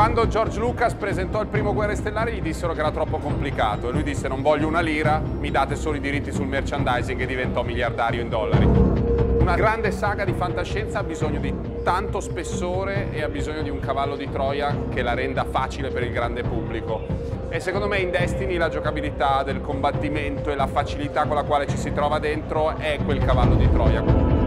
Quando George Lucas presentò il primo Guerre Stellari gli dissero che era troppo complicato e lui disse non voglio una lira, mi date solo i diritti sul merchandising e diventò miliardario in dollari. Una grande saga di fantascienza ha bisogno di tanto spessore e ha bisogno di un cavallo di Troia che la renda facile per il grande pubblico. E secondo me in Destiny la giocabilità del combattimento e la facilità con la quale ci si trova dentro è quel cavallo di Troia.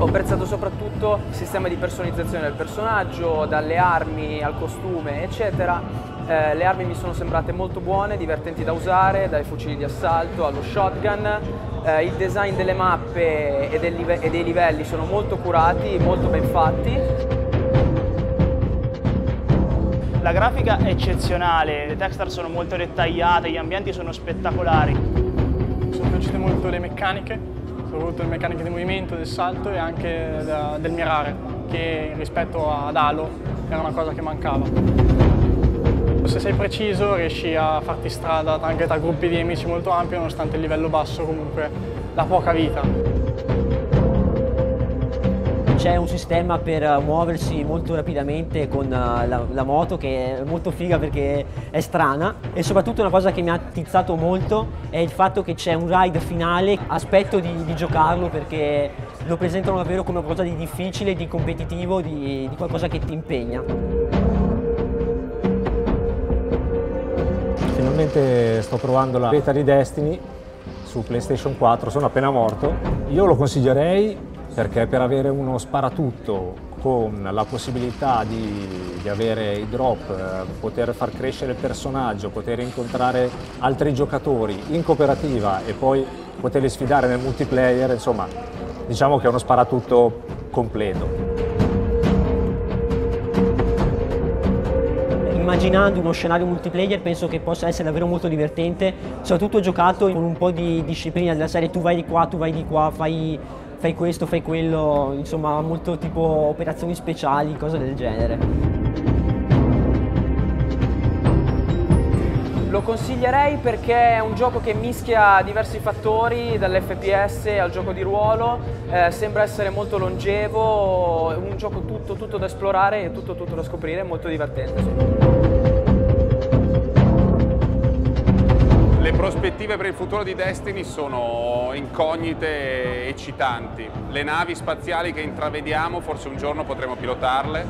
Ho apprezzato soprattutto il sistema di personalizzazione del personaggio, dalle armi al costume, eccetera. Eh, le armi mi sono sembrate molto buone, divertenti da usare, dai fucili di assalto allo shotgun. Eh, il design delle mappe e, del e dei livelli sono molto curati, molto ben fatti. La grafica è eccezionale, le texture sono molto dettagliate, gli ambienti sono spettacolari. Mi sono piaciute molto le meccaniche, soprattutto le meccaniche di movimento, del salto e anche del mirare, che rispetto ad Halo era una cosa che mancava. Se sei preciso riesci a farti strada anche tra gruppi di nemici molto ampi nonostante il livello basso comunque la poca vita c'è un sistema per muoversi molto rapidamente con eh, la, la, moto che è molto figa perché è strana e soprattutto una cosa che mi ha tizzato molto è il fatto che c'è un ride finale, aspetto di, di giocarlo perché lo presentano davvero come qualcosa di difficile, di competitivo, di, di qualcosa che ti impegna. Finalmente sto provando la beta di Destiny su PlayStation 4, sono appena morto. Io lo consiglierei perché per avere uno sparatutto con la possibilità di, di avere i drop, eh, poter far crescere il personaggio, poter incontrare altri giocatori in cooperativa e poi poterli sfidare nel multiplayer, insomma, diciamo che è uno sparatutto completo. immaginando uno scenario multiplayer penso che possa essere davvero molto divertente, soprattutto giocato con un po' di disciplina della serie tu vai di qua, tu vai di qua, fai fai questo, fai quello, insomma molto tipo operazioni speciali, cose del genere. Lo consiglierei perché è un gioco che mischia diversi fattori, dall'FPS al gioco di ruolo, eh, sembra essere molto longevo, un gioco tutto, tutto da esplorare e tutto, tutto da scoprire, molto divertente. Le prospettive per il futuro di Destiny sono incognite e eccitanti. Le navi spaziali che intravediamo forse un giorno potremo pilotarle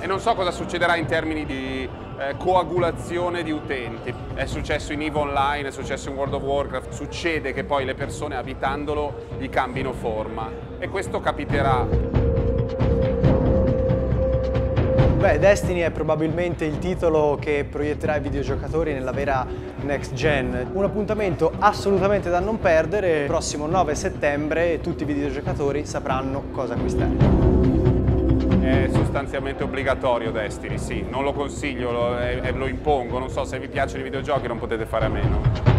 e non so cosa succederà in termini di eh, coagulazione di utenti. È successo in EVE Online, è successo in World of Warcraft, succede che poi le persone abitandolo gli cambino forma e questo capiterà Beh, Destiny è probabilmente il titolo che proietterà i videogiocatori nella vera next gen. Un appuntamento assolutamente da non perdere, il prossimo 9 settembre tutti i videogiocatori sapranno cosa acquistare. È sostanzialmente obbligatorio Destiny, sì, non lo consiglio, lo, è, lo impongo, non so se vi piacciono i videogiochi non potete fare a meno.